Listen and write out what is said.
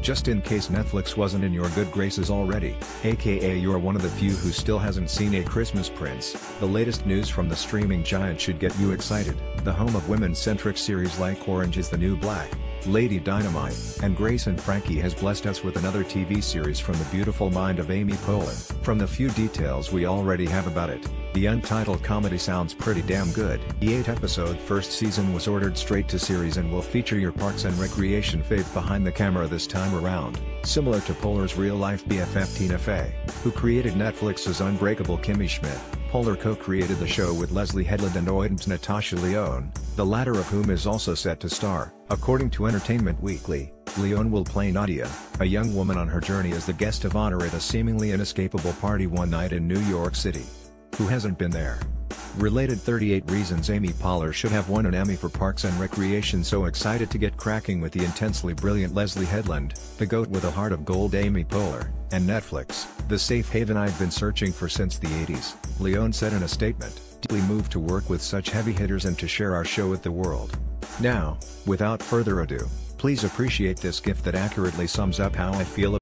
Just in case Netflix wasn't in your good graces already, aka you're one of the few who still hasn't seen A Christmas Prince, the latest news from the streaming giant should get you excited. The home of women-centric series like Orange is the New Black, Lady Dynamite, and Grace and Frankie has blessed us with another TV series from the beautiful mind of Amy Poehler. From the few details we already have about it, the untitled comedy sounds pretty damn good. The 8-episode first season was ordered straight to series and will feature your Parks and Recreation fave behind the camera this time around, similar to Poehler's real-life BFF Tina Fey, who created Netflix's Unbreakable Kimmy Schmidt. Poehler co-created the show with Leslie Headland and OITNB's Natasha Lyonne, the latter of whom is also set to star. According to Entertainment Weekly, Lyonne will play Nadia, a young woman on her journey as the guest of honor at a seemingly inescapable party one night in New York City. Who hasn't been there? Related 38 Reasons Amy Poehler should have won an Emmy for Parks and Recreation so excited to get cracking with the intensely brilliant Leslie Headland, the goat with a heart of gold Amy Poehler, and Netflix, the safe haven I've been searching for since the 80s, Lyonne said in a statement, deeply moved to work with such heavy hitters and to share our show with the world. Now, without further ado, please appreciate this gift that accurately sums up how I feel